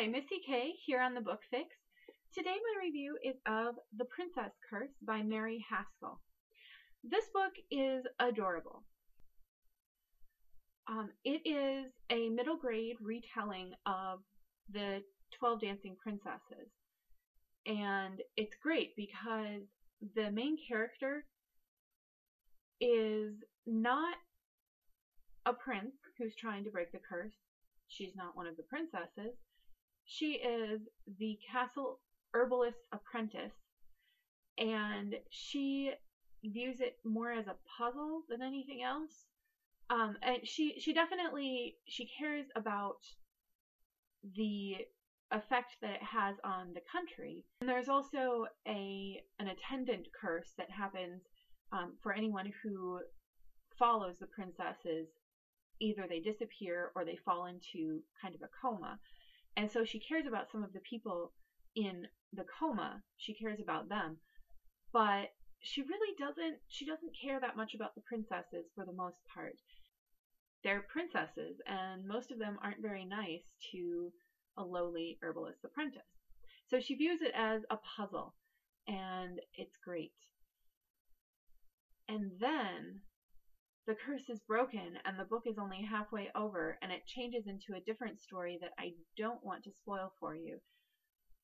Hi, Missie Kay here on the Book Fix. Today my review is of The Princess Curse by Merrie Haskell. This book is adorable. Um, it is a middle grade retelling of the 12 Dancing Princesses. And it's great because the main character is not a prince who's trying to break the curse. She's not one of the princesses. She is the castle herbalist apprentice, and she views it more as a puzzle than anything else. Um, and she she definitely she cares about the effect that it has on the country. And there's also a an attendant curse that happens um, for anyone who follows the princesses. Either they disappear or they fall into kind of a coma. And so she cares about some of the people in the coma. She cares about them. But she really doesn't she doesn't care that much about the princesses for the most part. They're princesses and most of them aren't very nice to a lowly herbalist apprentice. So she views it as a puzzle and it's great. And then the curse is broken and the book is only halfway over and it changes into a different story that I don't want to spoil for you.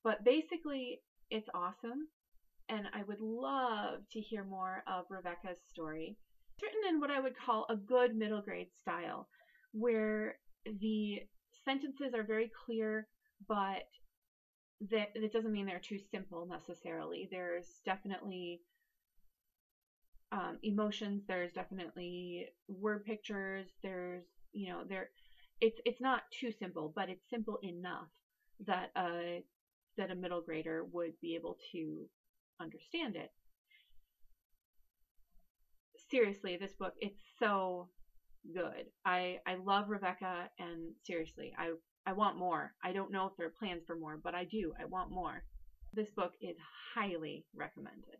But basically, it's awesome and I would love to hear more of Rebecca's story. It's written in what I would call a good middle grade style, where the sentences are very clear, but that, that doesn't mean they're too simple necessarily. There's definitely um, emotions. There's definitely word pictures. There's you know there it's it's not too simple, but it's simple enough that a that a middle grader would be able to understand it. Seriously, this book it's so good. I I love Rebecca and seriously, I I want more. I don't know if there are plans for more, but I do. I want more. This book is highly recommended.